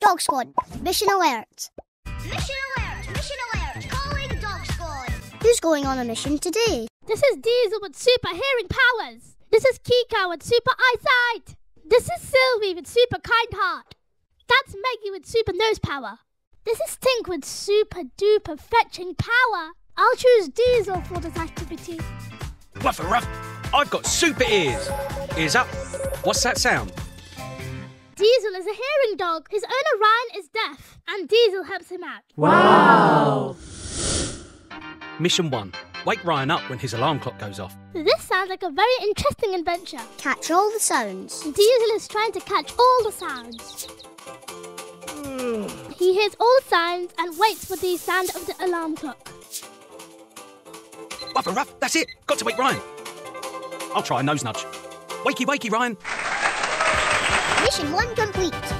Dog Squad, mission alert. Mission alert! Mission alert! Calling Dog Squad! Who's going on a mission today? This is Diesel with super hearing powers. This is Kika with super eyesight. This is Sylvie with super kind heart. That's Meagaidh with super nose power. This is Tink with super duper fetching power. I'll choose Diesel for this activity. Ruff and ruff. I've got super ears. Ears up. What's that sound? Diesel is a hearing dog. His owner Ryan is deaf, and Diesel helps him out. Wow! Mission one. Wake Ryan up when his alarm clock goes off. This sounds like a very interesting adventure. Catch all the sounds. Diesel is trying to catch all the sounds. he hears all the sounds and waits for the sound of the alarm clock. Ruff and ruff. That's it. Got to wake Ryan. I'll try a nose nudge. Wakey, wakey, Ryan. Mission 1 complete.